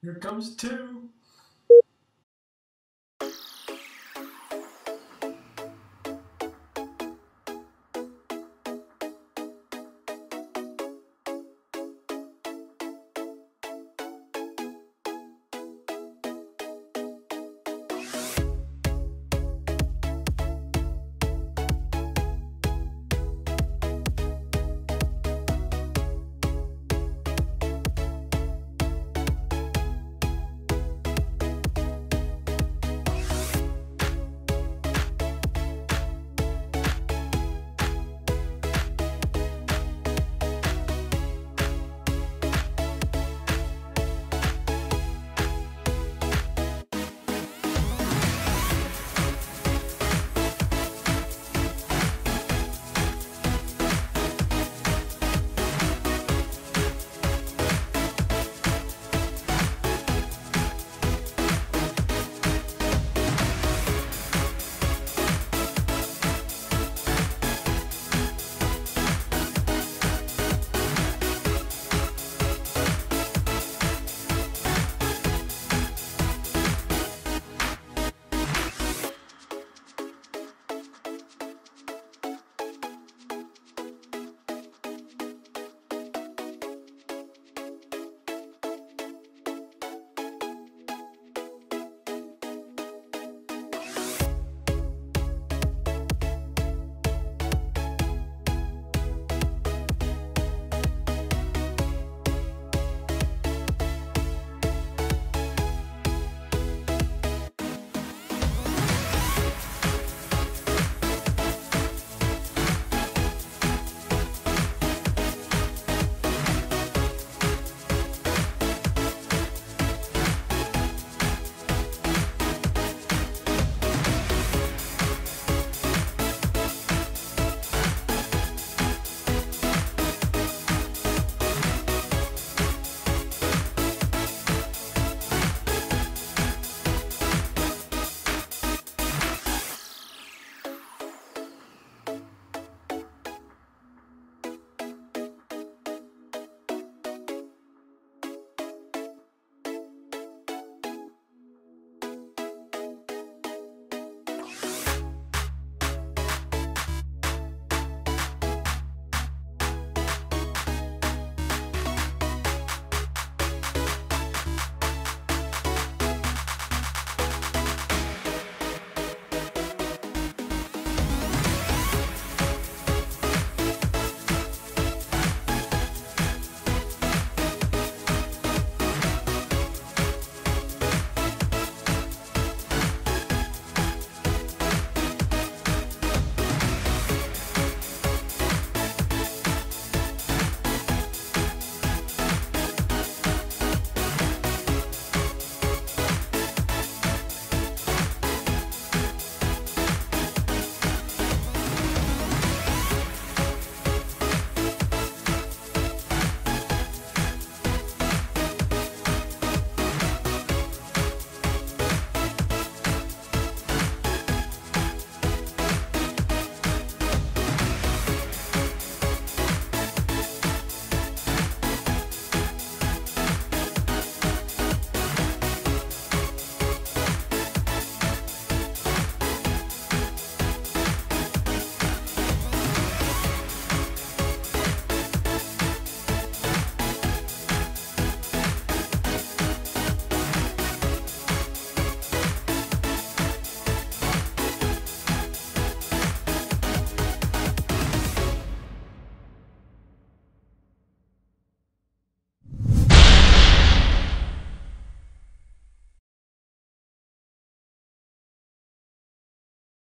Here comes two!